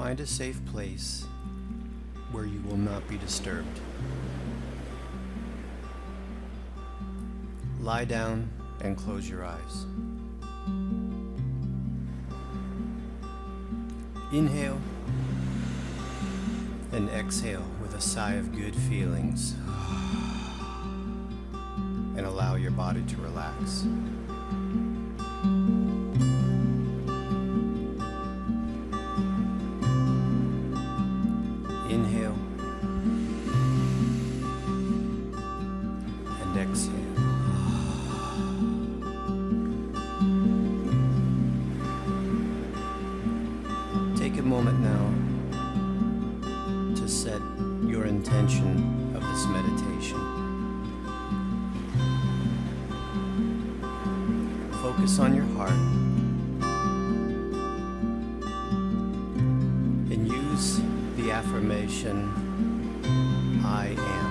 Find a safe place where you will not be disturbed. Lie down and close your eyes. Inhale and exhale with a sigh of good feelings and allow your body to relax. is the affirmation I am.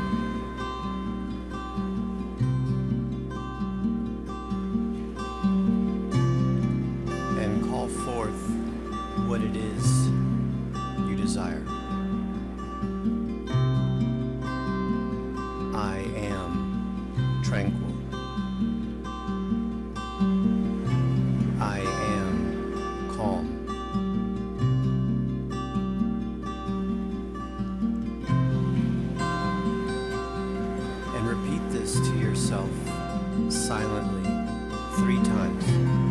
silently three times.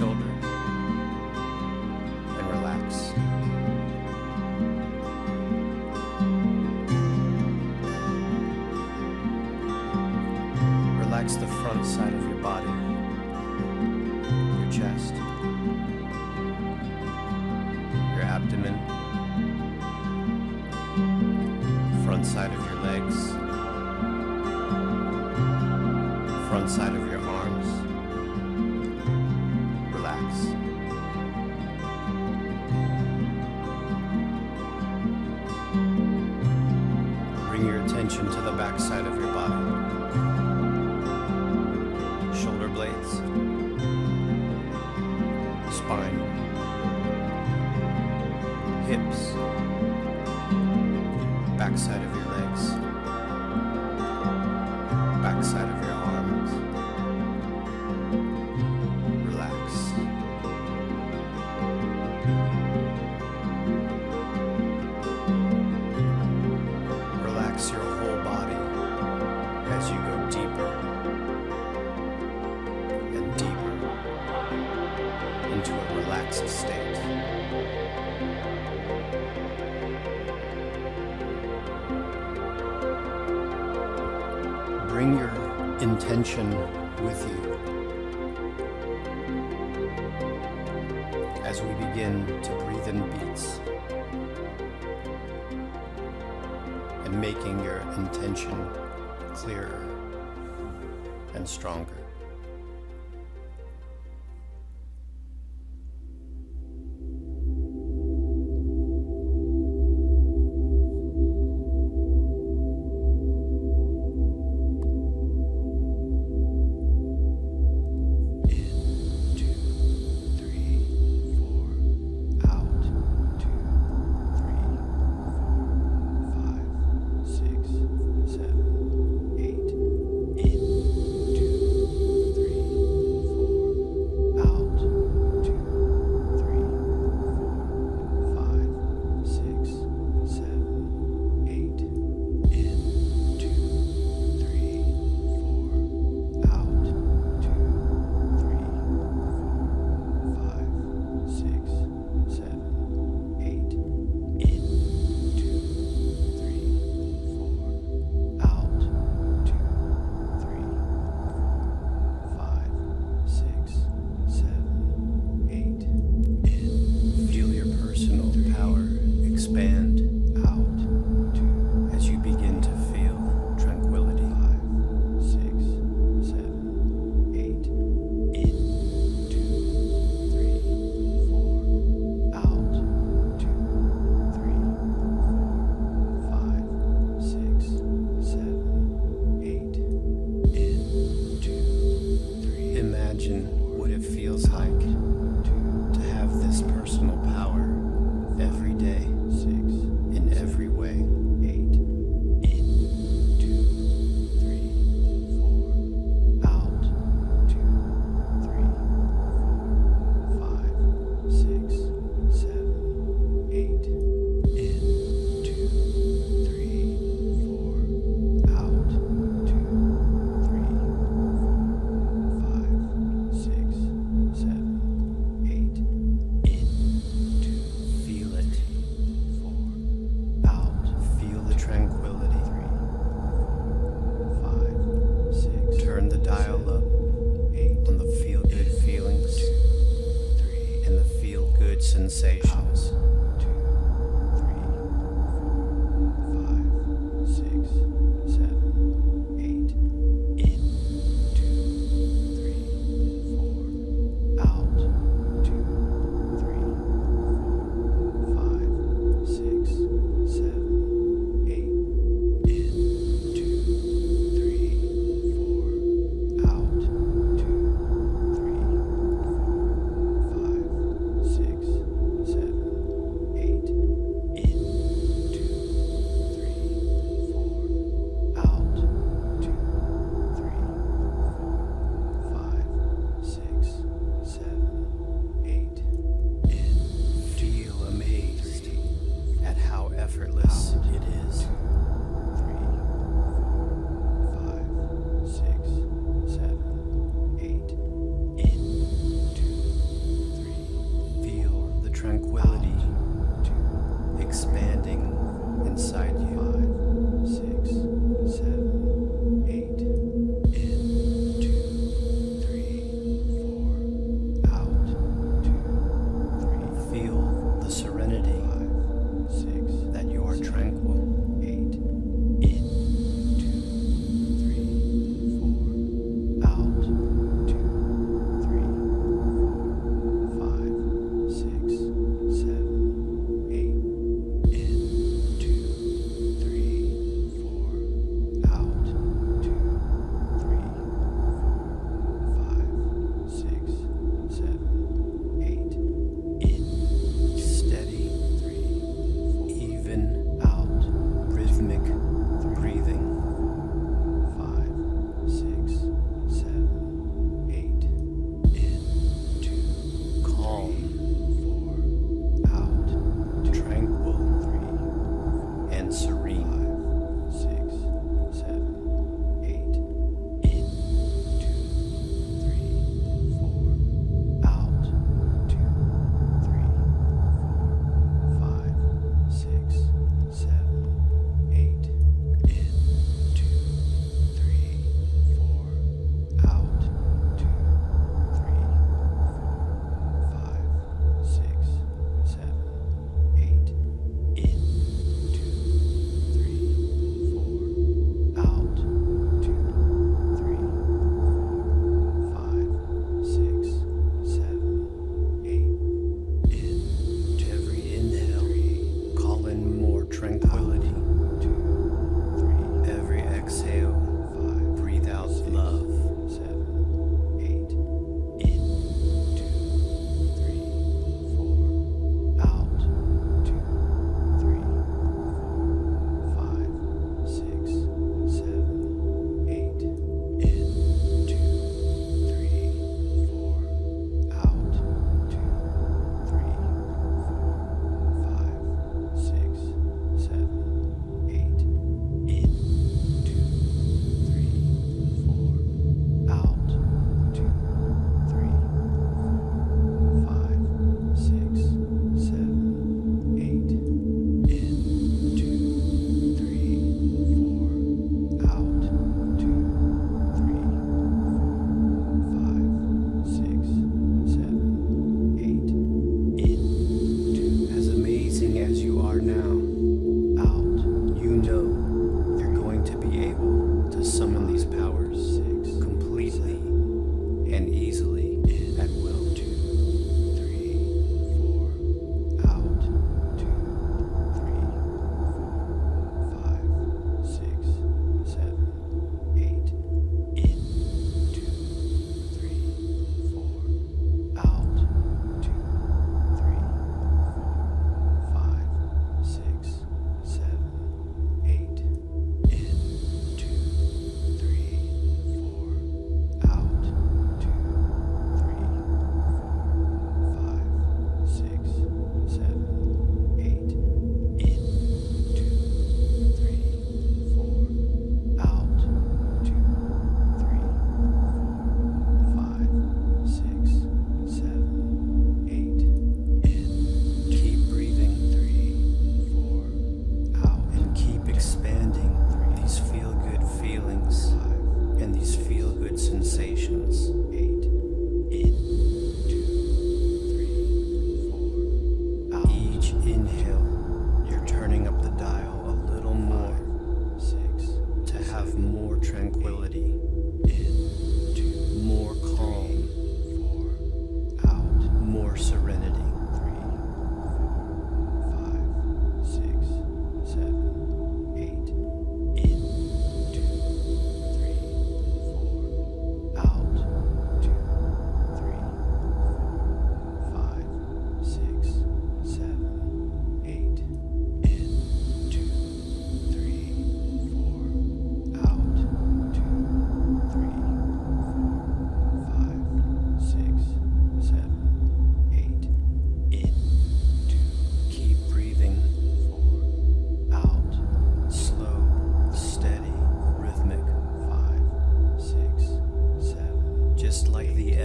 children. attention to the backside of your body. intention with you as we begin to breathe in beats and making your intention clearer and stronger.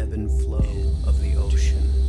ebb and flow of the ocean.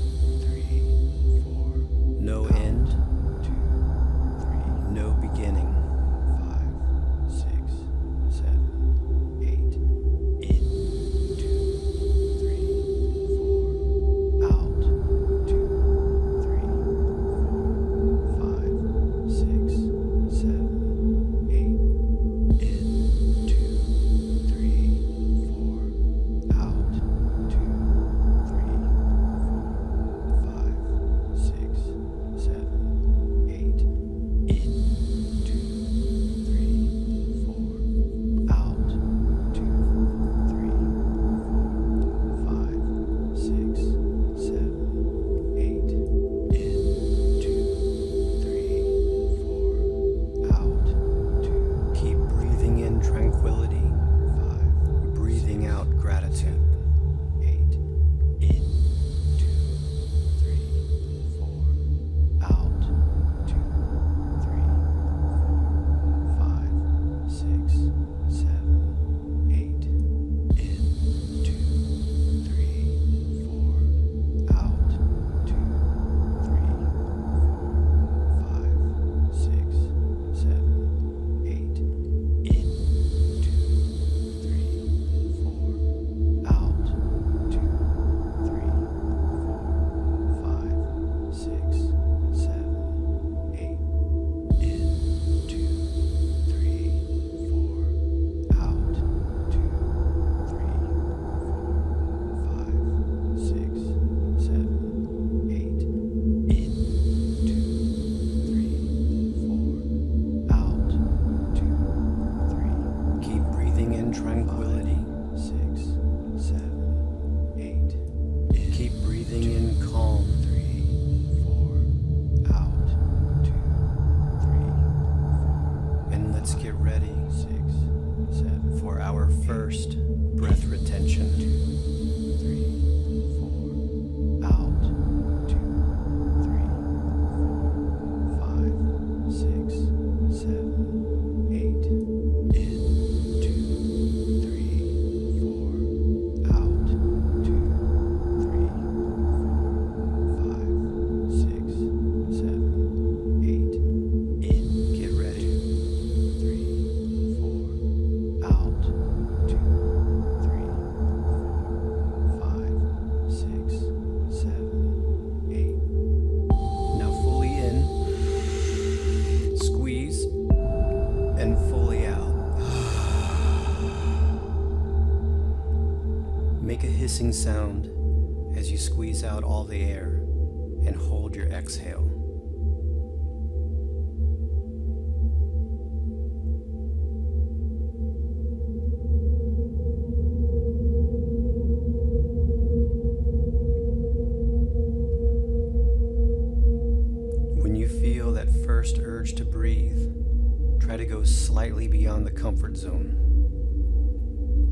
comfort zone.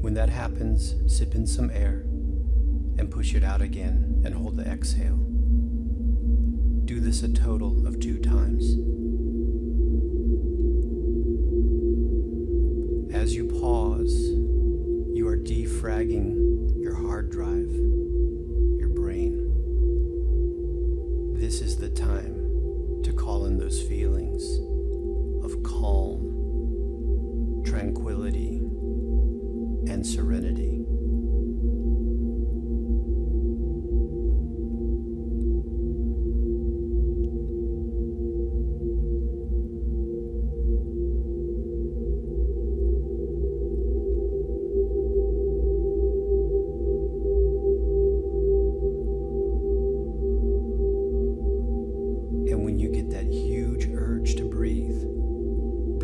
When that happens, sip in some air and push it out again and hold the exhale. Do this a total of two times.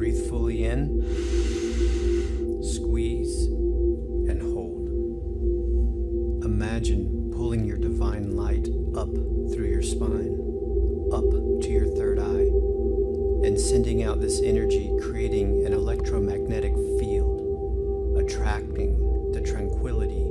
Breathe fully in, squeeze, and hold. Imagine pulling your divine light up through your spine, up to your third eye, and sending out this energy, creating an electromagnetic field, attracting the tranquility